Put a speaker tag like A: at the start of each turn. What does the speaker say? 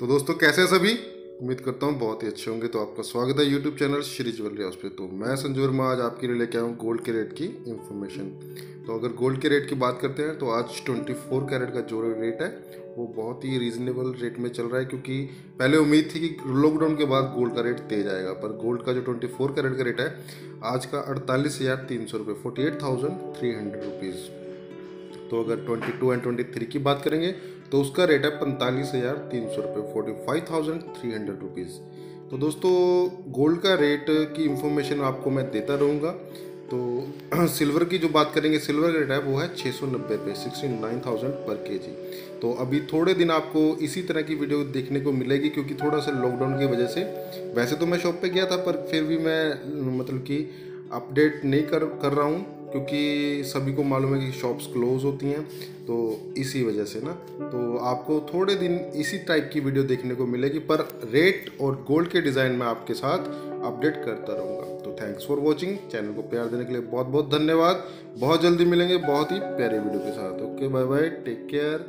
A: तो दोस्तों, कैसे हैं सभी? उम्मीद करता हूँ बहुत ही अच्छे होंगे। तो आपका स्वागत है YouTube channel Shri jewellery house पे। तो मैं संजू वर्मा, आज आपके लिए लेके आया हूँ गोल्ड के रेट की इन्फॉर्मेशन तो अगर गोल्ड के रेट की बात करते हैं तो आज 24 कैरेट का जो रेट है, वो बहुत ही रीजनेबल रेट में चल रहा है, क्योंकि पहले उम्मीद थी कि लॉकडाउन के बाद गोल्ड का रेट तेज आएगा, पर गोल्ड का जो 24 कैरेट का रेट है, आज का अड़तालीस हज़ार तीन सौ रुपये forty eight thousand three hundred rupees तो अगर 22 एंड 23 की बात करेंगे तो उसका रेट है पैंतालीस हज़ार तीन सौ रुपये, forty five thousand three hundred rupees तो दोस्तों गोल्ड का रेट की इंफॉर्मेशन आपको मैं देता रहूँगा. तो सिल्वर की जो बात करेंगे सिल्वर का रेट है, वो है छः सौ नब्बे रुपये सिक्सटी नाइन थाउज़ेंड पर के जी तो अभी थोड़े दिन आपको इसी तरह की वीडियो देखने को मिलेगी, क्योंकि थोड़ा सा लॉकडाउन की वजह से. वैसे तो मैं शॉप पे गया था, पर फिर भी मैं मतलब कि अपडेट नहीं कर कर रहा हूँ. क्योंकि सभी को मालूम है कि शॉप्स क्लोज होती हैं तो इसी वजह से ना। तो आपको थोड़े दिन इसी टाइप की वीडियो देखने को मिलेगी, पर रेट और गोल्ड के डिज़ाइन में आपके साथ अपडेट करता रहूँगा। तो थैंक्स फॉर वॉचिंग चैनल को प्यार देने के लिए बहुत बहुत धन्यवाद। बहुत जल्दी मिलेंगे बहुत ही प्यारे वीडियो के साथ। Okay bye bye take care